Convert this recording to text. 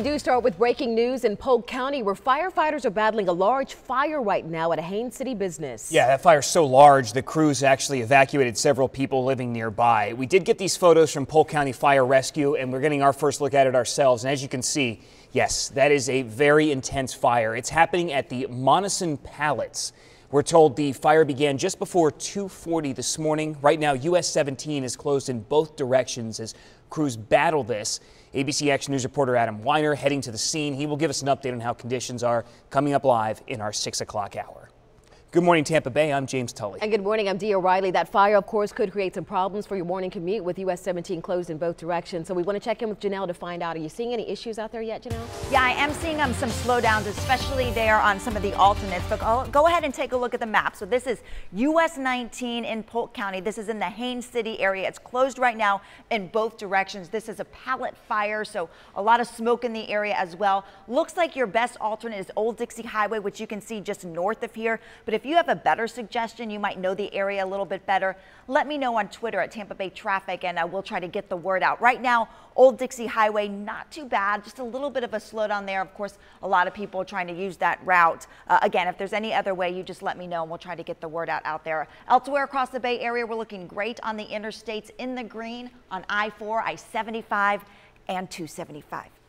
We do start with breaking news in Polk County where firefighters are battling a large fire right now at a Haines City business. Yeah, that fire's so large the crews actually evacuated several people living nearby. We did get these photos from Polk County Fire Rescue and we're getting our first look at it ourselves. And as you can see, yes, that is a very intense fire. It's happening at the Monison Pallets. We're told the fire began just before 2:40 this morning. Right now, US 17 is closed in both directions as crews battle this. ABC Action News reporter Adam Weiner heading to the scene. He will give us an update on how conditions are coming up live in our 6 o'clock hour. Good morning, Tampa Bay. I'm James Tully. And good morning. I'm Dee O'Reilly. That fire, of course, could create some problems for your morning commute with US 17 closed in both directions. So we want to check in with Janelle to find out. Are you seeing any issues out there yet, Janelle? Yeah, I am seeing um, some slowdowns, especially there on some of the alternates. But go, go ahead and take a look at the map. So this is US 19 in Polk County. This is in the Haines City area. It's closed right now in both directions. This is a pallet fire, so a lot of smoke in the area as well. Looks like your best alternate is Old Dixie Highway, which you can see just north of here. But if you have a better suggestion, you might know the area a little bit better, let me know on Twitter at Tampa Bay Traffic and uh, we'll try to get the word out. Right now, Old Dixie Highway, not too bad, just a little bit of a slowdown there. Of course, a lot of people trying to use that route. Uh, again, if there's any other way, you just let me know and we'll try to get the word out out there. Elsewhere across the Bay Area, we're looking great on the interstates in the green on I-4, I-75, and 275.